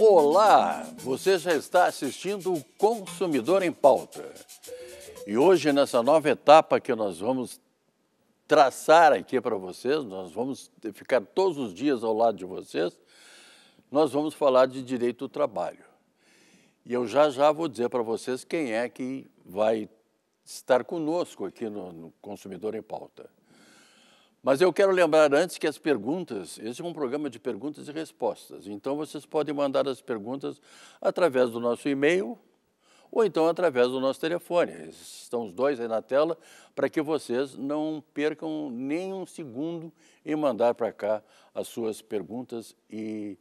Olá, você já está assistindo o Consumidor em Pauta. E hoje, nessa nova etapa que nós vamos traçar aqui para vocês, nós vamos ficar todos os dias ao lado de vocês, nós vamos falar de direito do trabalho. E eu já já vou dizer para vocês quem é que vai estar conosco aqui no, no Consumidor em Pauta. Mas eu quero lembrar antes que as perguntas, esse é um programa de perguntas e respostas, então vocês podem mandar as perguntas através do nosso e-mail ou então através do nosso telefone. Estão os dois aí na tela para que vocês não percam nem um segundo em mandar para cá as suas perguntas e,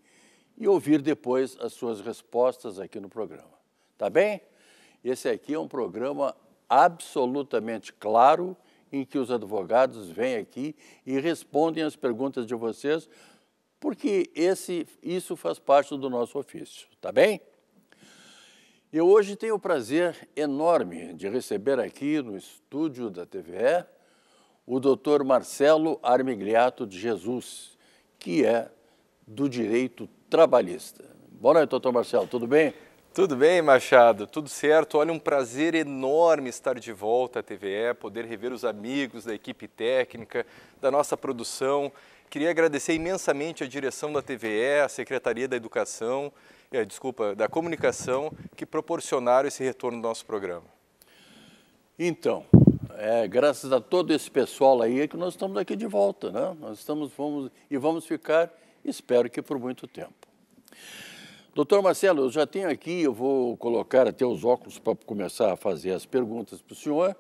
e ouvir depois as suas respostas aqui no programa. Tá bem? Esse aqui é um programa absolutamente claro em que os advogados vêm aqui e respondem as perguntas de vocês, porque esse, isso faz parte do nosso ofício, tá bem? Eu hoje tenho o prazer enorme de receber aqui no estúdio da TVE o doutor Marcelo Armigliato de Jesus, que é do direito trabalhista. Boa noite, doutor Marcelo, tudo bem? Tudo bem, Machado? Tudo certo? Olha, um prazer enorme estar de volta à TVE, poder rever os amigos da equipe técnica, da nossa produção. Queria agradecer imensamente a direção da TVE, a Secretaria da Educação, eh, desculpa, da Comunicação, que proporcionaram esse retorno do nosso programa. Então, é, graças a todo esse pessoal aí é que nós estamos aqui de volta, né? Nós estamos vamos, e vamos ficar, espero que por muito tempo. Doutor Marcelo, eu já tenho aqui, eu vou colocar até os óculos para começar a fazer as perguntas para o senhor.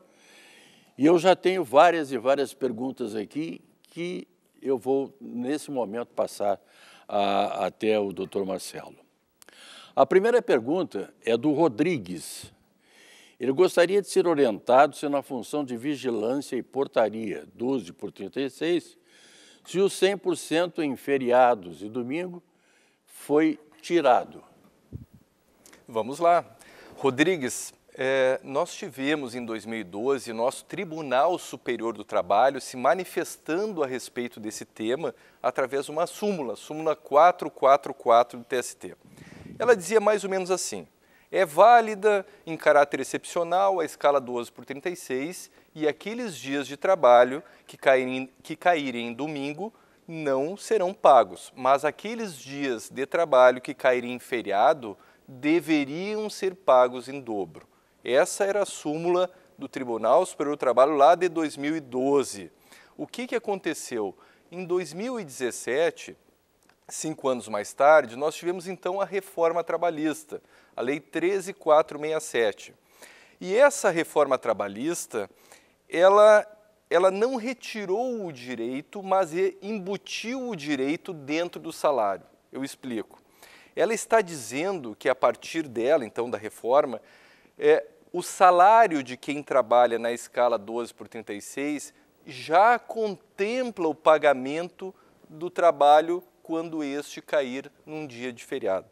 E eu já tenho várias e várias perguntas aqui que eu vou, nesse momento, passar a, até o doutor Marcelo. A primeira pergunta é do Rodrigues. Ele gostaria de ser orientado se na função de vigilância e portaria 12 por 36, se os 100% em feriados e domingo foi tirado. Vamos lá. Rodrigues, é, nós tivemos em 2012 nosso Tribunal Superior do Trabalho se manifestando a respeito desse tema através de uma súmula, súmula 444 do TST. Ela dizia mais ou menos assim: é válida em caráter excepcional a escala 12 por 36 e aqueles dias de trabalho que caírem, que caírem em domingo não serão pagos, mas aqueles dias de trabalho que caírem em feriado deveriam ser pagos em dobro. Essa era a súmula do Tribunal Superior do Trabalho lá de 2012. O que, que aconteceu? Em 2017, cinco anos mais tarde, nós tivemos então a reforma trabalhista, a Lei 13467. E essa reforma trabalhista, ela ela não retirou o direito, mas embutiu o direito dentro do salário. Eu explico. Ela está dizendo que a partir dela, então, da reforma, é, o salário de quem trabalha na escala 12 por 36 já contempla o pagamento do trabalho quando este cair num dia de feriado.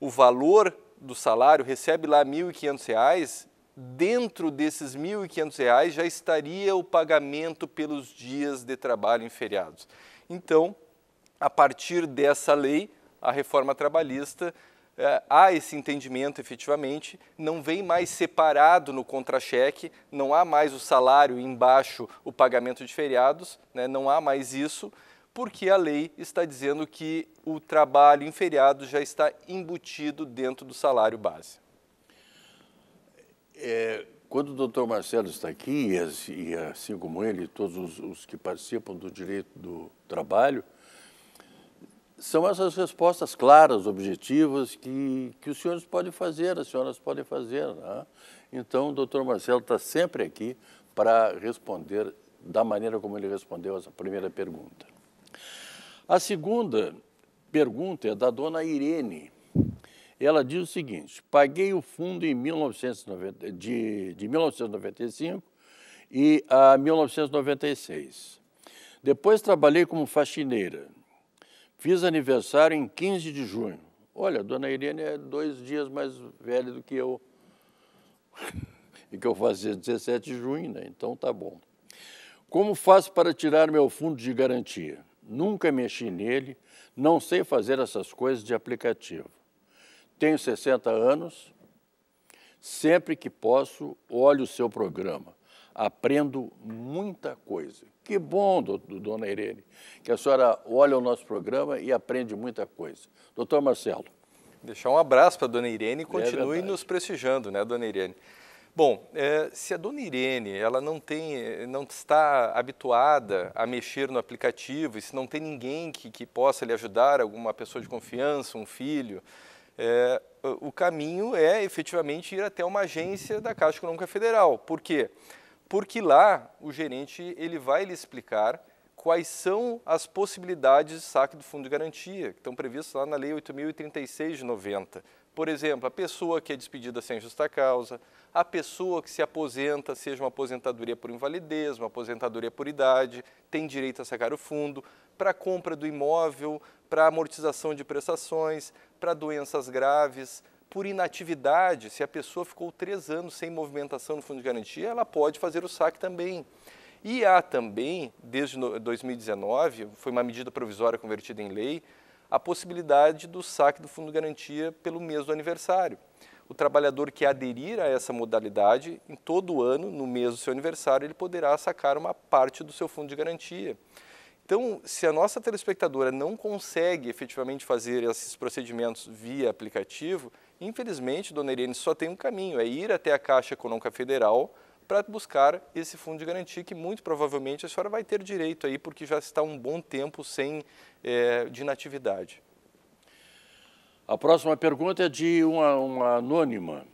O valor do salário recebe lá R$ 1.500 dentro desses R$ 1.500 já estaria o pagamento pelos dias de trabalho em feriados. Então, a partir dessa lei, a reforma trabalhista, é, há esse entendimento efetivamente, não vem mais separado no contra-cheque, não há mais o salário embaixo o pagamento de feriados, né, não há mais isso, porque a lei está dizendo que o trabalho em feriados já está embutido dentro do salário base. É, quando o doutor Marcelo está aqui, e assim como ele, todos os, os, que participam do direito do trabalho, são essas respostas claras, objetivas, que, que os senhores podem fazer, as senhoras podem fazer. Né? Então, o doutor Marcelo está sempre aqui para responder da maneira como ele respondeu essa primeira pergunta. A segunda pergunta é da dona Irene. Ela diz o seguinte: paguei o fundo em 1990, de, de 1995 e a 1996. Depois trabalhei como faxineira. Fiz aniversário em 15 de junho. Olha, a dona Irene é dois dias mais velha do que eu. e que eu fazia 17 de junho, né? Então tá bom. Como faço para tirar meu fundo de garantia? Nunca mexi nele, não sei fazer essas coisas de aplicativo. Tenho 60 anos, sempre que posso, olho o seu programa. Aprendo muita coisa. Que bom, dona Irene, que a senhora olha o nosso programa e aprende muita coisa. Doutor Marcelo. Deixar um abraço para a dona Irene e continue é nos prestigiando, né, dona Irene? Bom, é, se a dona Irene ela não tem, não está habituada a mexer no aplicativo, e se não tem ninguém que, que possa lhe ajudar, alguma pessoa de confiança, um filho, é, o caminho é efetivamente ir até uma agência da Caixa Econômica Federal. Por quê? Porque lá o gerente ele vai lhe explicar quais são as possibilidades de saque do fundo de garantia, que estão previstas lá na Lei 8.036 de 90. Por exemplo, a pessoa que é despedida sem justa causa, a pessoa que se aposenta, seja uma aposentadoria por invalidez, uma aposentadoria por idade, tem direito a sacar o fundo, para compra do imóvel, para amortização de prestações, para doenças graves, por inatividade, se a pessoa ficou três anos sem movimentação no fundo de garantia, ela pode fazer o saque também. E há também, desde 2019, foi uma medida provisória convertida em lei, a possibilidade do saque do fundo de garantia pelo mês do aniversário. O trabalhador que aderir a essa modalidade, em todo ano, no mês do seu aniversário, ele poderá sacar uma parte do seu fundo de garantia. Então, se a nossa telespectadora não consegue efetivamente fazer esses procedimentos via aplicativo, infelizmente, dona Irene, só tem um caminho, é ir até a Caixa Econômica Federal para buscar esse fundo de garantia que muito provavelmente a senhora vai ter direito aí, porque já está um bom tempo sem é, de inatividade. A próxima pergunta é de uma, uma anônima.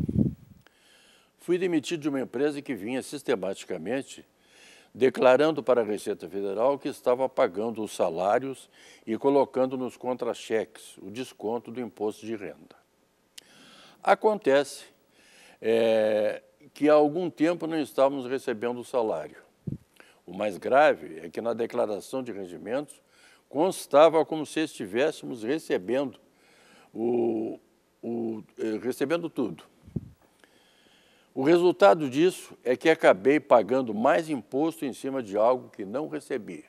Fui demitido de uma empresa que vinha sistematicamente declarando para a Receita Federal que estava pagando os salários e colocando nos contra-cheques o desconto do imposto de renda. Acontece é, que há algum tempo não estávamos recebendo o salário. O mais grave é que na declaração de rendimentos constava como se estivéssemos recebendo o, o eh, recebendo tudo. O resultado disso é que acabei pagando mais imposto em cima de algo que não recebi.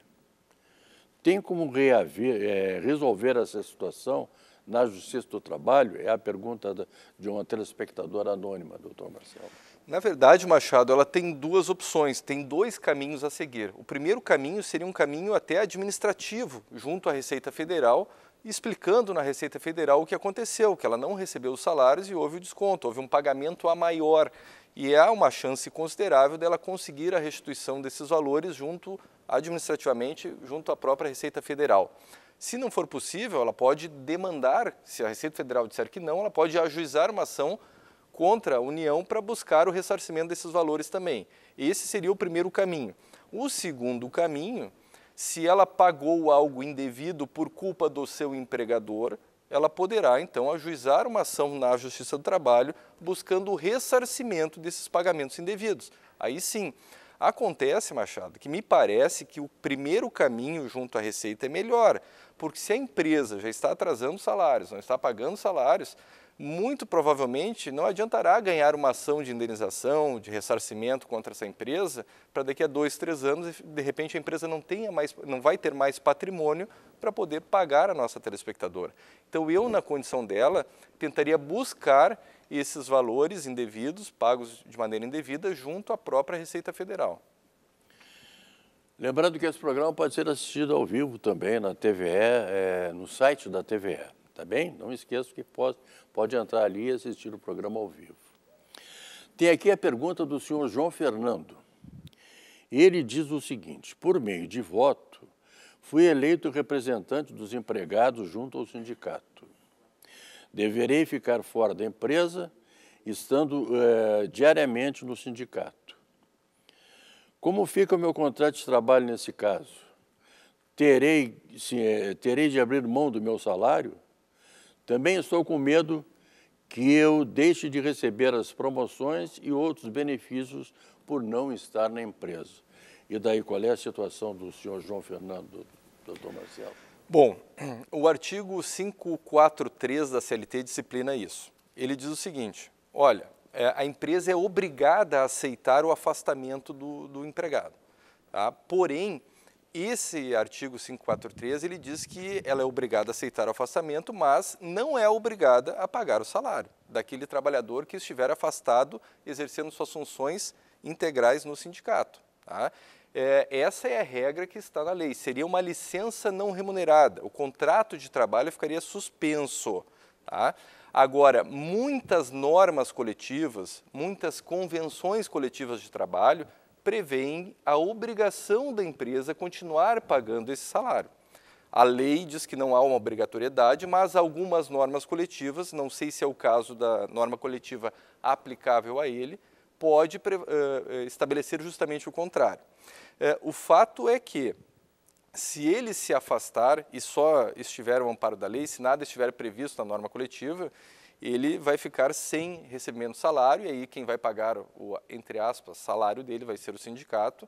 Tem como reaver, é, resolver essa situação na Justiça do Trabalho? É a pergunta de uma telespectadora anônima, doutor Marcelo. Na verdade, Machado, ela tem duas opções, tem dois caminhos a seguir. O primeiro caminho seria um caminho até administrativo, junto à Receita Federal, explicando na Receita Federal o que aconteceu, que ela não recebeu os salários e houve o desconto, houve um pagamento a maior. E há uma chance considerável dela conseguir a restituição desses valores junto administrativamente, junto à própria Receita Federal. Se não for possível, ela pode demandar, se a Receita Federal disser que não, ela pode ajuizar uma ação contra a União para buscar o ressarcimento desses valores também. Esse seria o primeiro caminho. O segundo caminho, se ela pagou algo indevido por culpa do seu empregador, ela poderá então ajuizar uma ação na Justiça do Trabalho buscando o ressarcimento desses pagamentos indevidos. Aí sim, acontece, Machado, que me parece que o primeiro caminho junto à Receita é melhor, porque se a empresa já está atrasando salários, não está pagando salários, muito provavelmente não adiantará ganhar uma ação de indenização, de ressarcimento contra essa empresa, para daqui a dois, três anos, de repente a empresa não, tenha mais, não vai ter mais patrimônio para poder pagar a nossa telespectadora. Então eu, na condição dela, tentaria buscar esses valores indevidos, pagos de maneira indevida, junto à própria Receita Federal. Lembrando que esse programa pode ser assistido ao vivo também na TVE, é, no site da TVE tá bem? Não esqueça que pode, pode entrar ali e assistir o programa ao vivo. Tem aqui a pergunta do senhor João Fernando. Ele diz o seguinte: por meio de voto, fui eleito representante dos empregados junto ao sindicato. Deverei ficar fora da empresa, estando eh, diariamente no sindicato. Como fica o meu contrato de trabalho nesse caso? Terei, eh, terei de abrir mão do meu salário? Também estou com medo que eu deixe de receber as promoções e outros benefícios por não estar na empresa. E daí, qual é a situação do senhor João Fernando, doutor Marcelo? Bom, o artigo 543 da CLT disciplina isso. Ele diz o seguinte: olha, é, a empresa é obrigada a aceitar o afastamento do, do empregado. Tá? Porém, esse artigo 543 ele diz que ela é obrigada a aceitar o afastamento, mas não é obrigada a pagar o salário daquele trabalhador que estiver afastado exercendo suas funções integrais no sindicato. Tá? É, essa é a regra que está na lei. Seria uma licença não remunerada. O contrato de trabalho ficaria suspenso. Tá? Agora, muitas normas coletivas, muitas convenções coletivas de trabalho prevêem a obrigação da empresa continuar pagando esse salário. A lei diz que não há uma obrigatoriedade, mas algumas normas coletivas, não sei se é o caso da norma coletiva aplicável a ele, pode uh, estabelecer justamente o contrário. Uh, o fato é que, se ele se afastar e só estiver o amparo da lei, se nada estiver previsto na norma coletiva, ele vai ficar sem recebimento de salário, e aí quem vai pagar o, entre aspas, salário dele vai ser o sindicato,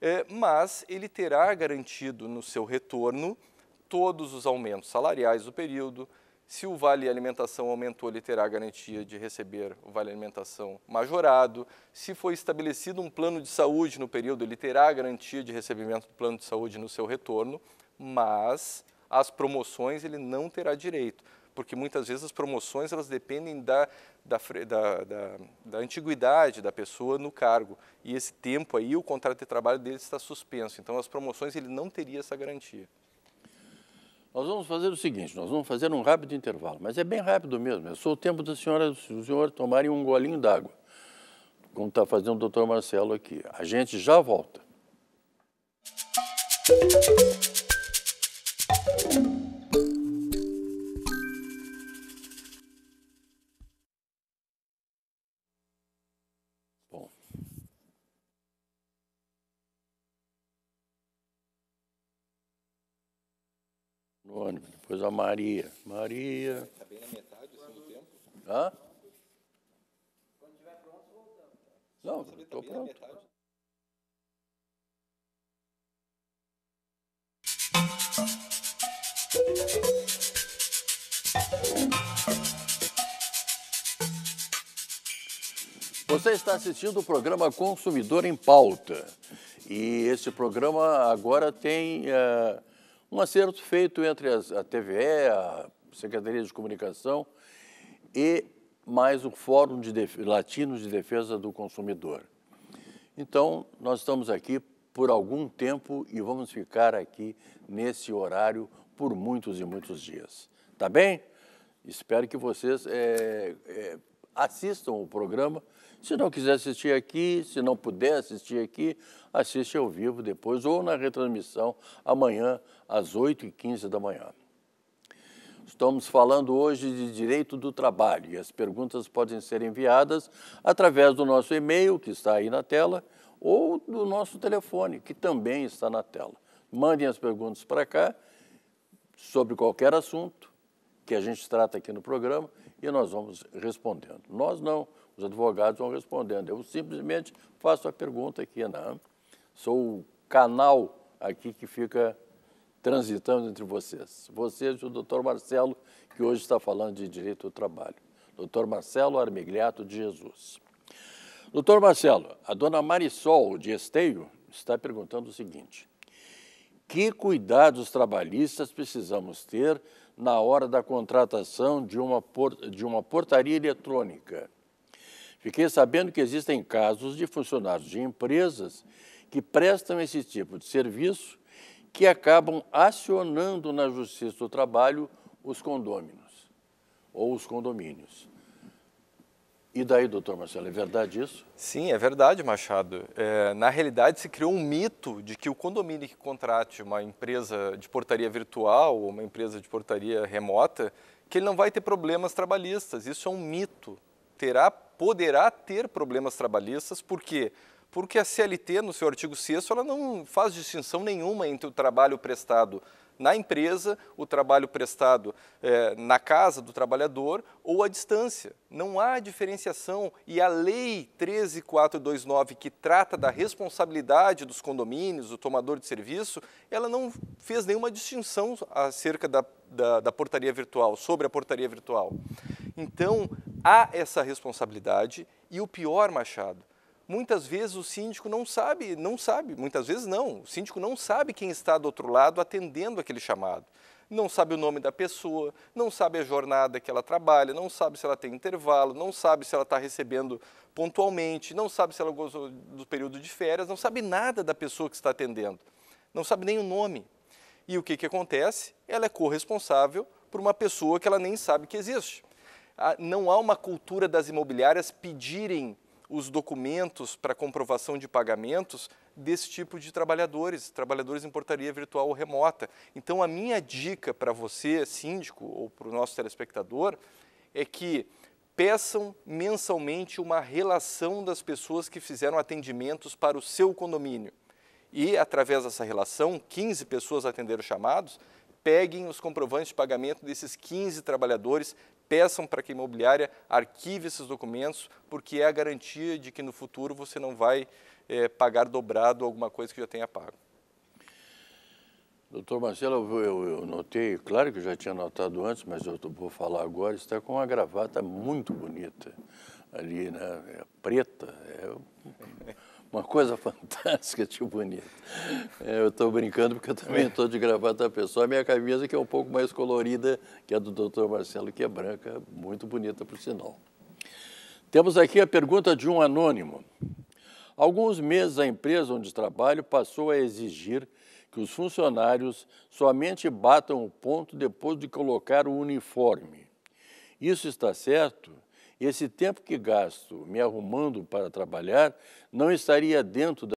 é, mas ele terá garantido no seu retorno todos os aumentos salariais do período, se o vale alimentação aumentou, ele terá garantia de receber o vale alimentação majorado. Se foi estabelecido um plano de saúde no período, ele terá garantia de recebimento do plano de saúde no seu retorno, mas as promoções ele não terá direito porque muitas vezes as promoções elas dependem da, da, da, da, da antiguidade da pessoa no cargo. E esse tempo aí, o contrato de trabalho dele está suspenso. Então, as promoções ele não teria essa garantia. Nós vamos fazer o seguinte, nós vamos fazer um rápido intervalo, mas é bem rápido mesmo. É só o tempo da senhora, do senhor tomarem um golinho d'água, como está fazendo o doutor Marcelo aqui. A gente já volta. Depois a Maria. Maria. Está bem na metade assim, do tempo? Hã? Quando estiver pronto, voltamos. Não, estou tá pronto. Você está assistindo o programa Consumidor em Pauta. E esse programa agora tem uh, um acerto feito entre as, a TVE, a Secretaria de Comunicação e mais o Fórum de Latino de Defesa do Consumidor. Então, nós estamos aqui por algum tempo e vamos ficar aqui nesse horário por muitos e muitos dias. Tá bem? Espero que vocês é, é, assistam o programa. Se não quiser assistir aqui, se não puder assistir aqui, assiste ao vivo depois ou na retransmissão amanhã às 8h15 da manhã. Estamos falando hoje de direito do trabalho e as perguntas podem ser enviadas através do nosso e-mail, que está aí na tela, ou do nosso telefone, que também está na tela. Mandem as perguntas para cá sobre qualquer assunto que a gente trata aqui no programa e nós vamos respondendo. Nós não, os advogados vão respondendo. Eu simplesmente faço a pergunta aqui, não. Sou o canal aqui que fica transitando entre vocês. Vocês e o doutor Marcelo, que hoje está falando de direito do trabalho. Doutor Marcelo Armigliato de Jesus. Doutor Marcelo, a dona Marisol de Esteio está perguntando o seguinte: que cuidados trabalhistas precisamos ter na hora da contratação de uma, de uma portaria eletrônica? Fiquei sabendo que existem casos de funcionários de empresas que prestam esse tipo de serviço que acabam acionando na Justiça do Trabalho os condôminos ou os condomínios. E daí, doutor Marcelo, é verdade isso? Sim, é verdade, Machado. É, na realidade, se criou um mito de que o condomínio que contrate uma empresa de portaria virtual ou uma empresa de portaria remota, que ele não vai ter problemas trabalhistas. Isso é um mito. Terá, poderá ter problemas trabalhistas, porque quê? porque a CLT, no seu artigo 6 ela não faz distinção nenhuma entre o trabalho prestado na empresa, o trabalho prestado é, na casa do trabalhador ou à distância. Não há diferenciação e a Lei 13429, que trata da responsabilidade dos condomínios, do tomador de serviço, ela não fez nenhuma distinção acerca da, da, da portaria virtual, sobre a portaria virtual. Então, há essa responsabilidade e o pior, Machado, muitas vezes o síndico não sabe, não sabe, muitas vezes não, o síndico não sabe quem está do outro lado atendendo aquele chamado. Não sabe o nome da pessoa, não sabe a jornada que ela trabalha, não sabe se ela tem intervalo, não sabe se ela está recebendo pontualmente, não sabe se ela gozou do período de férias, não sabe nada da pessoa que está atendendo, não sabe nem o nome. E o que, que acontece? Ela é corresponsável por uma pessoa que ela nem sabe que existe. Ah, não há uma cultura das imobiliárias pedirem os documentos para comprovação de pagamentos desse tipo de trabalhadores, trabalhadores em portaria virtual remota. Então, a minha dica para você, síndico, ou para o nosso telespectador, é que peçam mensalmente uma relação das pessoas que fizeram atendimentos para o seu condomínio. E, através dessa relação, 15 pessoas atenderam chamados, peguem os comprovantes de pagamento desses 15 trabalhadores, peçam para que a imobiliária arquive esses documentos, porque é a garantia de que no futuro você não vai é, pagar dobrado alguma coisa que já tenha pago. Doutor Marcelo, eu, eu, notei, claro que eu já tinha notado antes, mas eu vou falar agora, está com uma gravata muito bonita ali, né? É preta, é uma coisa fantástica, tipo bonita. É, eu estou brincando porque eu também estou de gravata pessoal. A minha camisa que é um pouco mais colorida que a do doutor Marcelo, que é branca, muito bonita por sinal. Temos aqui a pergunta de um anônimo. Alguns meses a empresa onde trabalho passou a exigir que os funcionários somente batam o ponto depois de colocar o uniforme. Isso está certo? Esse tempo que gasto me arrumando para trabalhar não estaria dentro